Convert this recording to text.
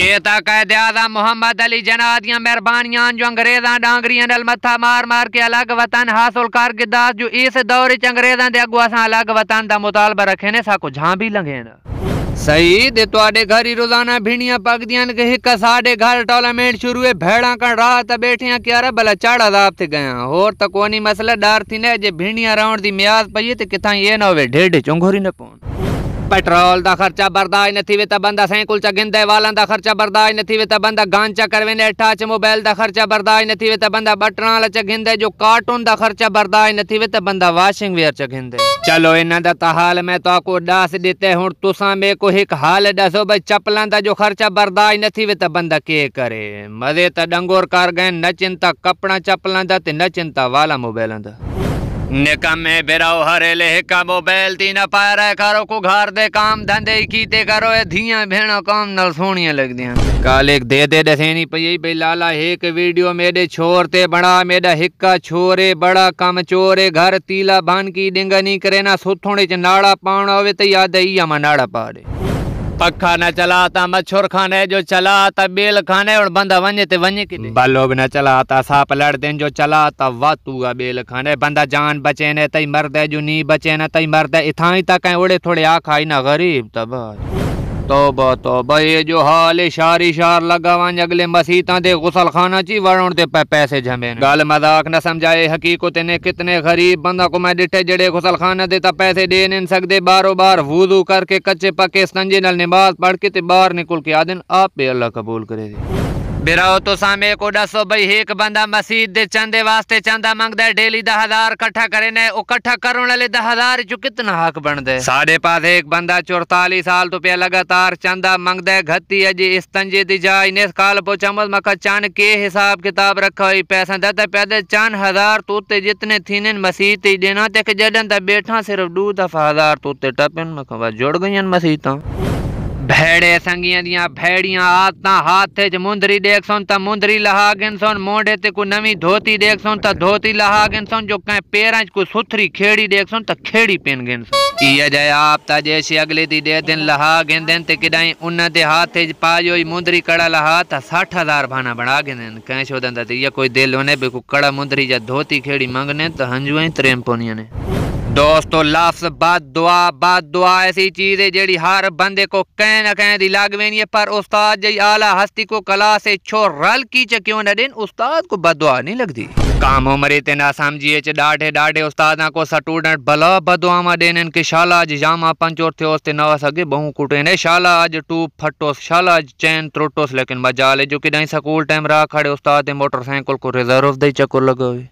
एता कैद आज़म मोहम्मद अली जना दियाँ मेहरबानियाँ जो अंग्रेजा डांगरियाँ दल मथा मार मार के अलग वतन हासिल कर गिदास जो इस दौर च अंग्रेजा दे अगुआ सा अलग वतन दा मुतालबा रखे ने सा को झां भी लंघे न। सही तुआडे घर ही रोज़ाना भिंडियाँ पकदियाँ के हिक साडे घर टूर्नामेंट शुरू है भेड़ा कण रात बैठिया क्यारा भला चाड़ अदाब थे गया। और तो कोनी मसला, डार थी ने, जे भिंडियाँ राउंड दी म्याद पई ते किथा ये न होवे ढेढ चुंघोरी न पौन। पेट्रोल का खर्चा बर्दाश्त नहीं वे तो बंदा साइकिल चा गिंदे वालन का खर्चा बर्दाश्त नहीं वे तो बंदा गांचा करवे ने टच मोबाइल का खर्चा बर्दाश्त नहीं वे तो बंदा बटन चा गिंदे जो कार्टून का खर्चा बर्दाश्त नहीं वे तो बंदा वाशिंग वेयर चा गिंदे चलो इन्हों का हाल मैं तो आपको दस दिते हूँ तुसा मेरे को एक हाल दसो भाई, चप्पलों का जो खर्चा बर्दाश्त नहीं वे तो बंदा के करे? मज़े तो डंगोर कर गए, न चिंता कपड़ा चप्पलों का न चिंता वाला मोबाइलों का निकमे बिराओ हरेले हिका मोबाइल ती न पाए रहे करो को घर दे काम, धंधे कीते करो, ये धियाँ भेणा काम नल सोहणियाँ लगदियाँ। काल एक दे दे दसेनी पई बई लाला एक वीडियो मेरे छोर ते बड़ा, मेरा हिक्का छोरे, बड़ा कम चोरे, घर तीला बान की डिंगा नहीं करे ना, सुथोणे च नाड़ा पाउणा होवे त याद ई मा नाड़ा पा दे पखा न चलाता, मच्छर खाने जो चलाता, बेल खाने और बंदा वने ते वने के बालो भी न चलाता, साप लड़ देन जो चलाता वातूगा बेल खाने। बंदा जान बचे ने, तई मरदे जो नी बचे ने, तई मरदे। इथा ही तक ओड़े थोड़े आ ना, गरीब तबा तौबा तौबा, ये जो हाल इशार इशार लगा वन अगले मसीता दे गुसल खाना ची वरण ते पैसे जमे गल मज़ाक न समझाए, हकीकत ने कितने गरीब बंदा को मैं डिठे जड़े गुसल खाना दे ता पैसे दे नहीं सकदे बारो बार वुजू करके कच्चे पक्के संजे नाल नमाज़ पढ़ के ते बाहर निकल के आदन आप पे अल्लाह कबूल करे बिराओ तो सामे को दसो भाई एक बंदा मसीद दे चंदे वास्ते चंदा मंगदा है, डेली दा हज़ार इकट्ठा करे ने, ओ इकट्ठा करने वाले दा हज़ार जो कितना हक बनदे? साढ़े पास एक बंदा 44 साल तो पे लगातार चंदा मंगदा है घती है जी, इस तंजे दी जाय ने काल पोचा मत मका चान के हिसाब किताब रखा हुई, पैसा देता पैदे चान हज़ार तूते जितने थीने मसीद ही देना, ते के जडन दा बैठा सिर्फ़ दो दफ़ा हज़ार तूते टपन मका जुड़ गई मसीता भेड़े संगियाँ दियाँ भेड़ियाँ आदतां हाथ च मुंदरी देख सुन ता मुंदरी लहा गिन सुन, मोंढे ते को नवी धोती देख सुन ता धोती लहा गिन सुन, जो कहीं पेरां च को सुथरी खेड़ी देख सुन ता खेड़ी पेन गिन सुन। इया जाए आप ता जैसे अगले दी दे दिन लहा गिन दिन ते किदाई उन दे हाथ च पाजो मुंदरी कड़ा लहा ता साठ हज़ार भाना बना गिन दिन। कहीं शोधन ता ये कोई दिल होने बे को कड़ा मुंदरी जा धोती खेड़ी मंगने तो हंजुआ त्रेम पोनिया ने। दोस्तों, लफ्ज, बद दुआ बद दुआ, ऐसी चीज़ है जेड़ी हर बंदे को कह न कह दी लाग वेनी है, पर उस्ताद जई आला हस्ती को कला से छो रल की च क्यों न दिन, उस्ताद को बद दुआ नहीं लगदी। काम उमरे ते ना समझिए च, डाढ़े डाढ़े उस्तादा को स्टूडेंट भला बदुआ मा देन के शाला अज जामा पंचोर थे ओस्ते न सके बहु कुटे ने शाला अज टूप फटोस शाला अज चैन त्रोटोस, लेकिन मज़ा ले जो कि नहीं स्कूल टाइम रा खड़े उस्ताद मोटरसाइकिल को रिज़र्व दे चक्कर लगावे।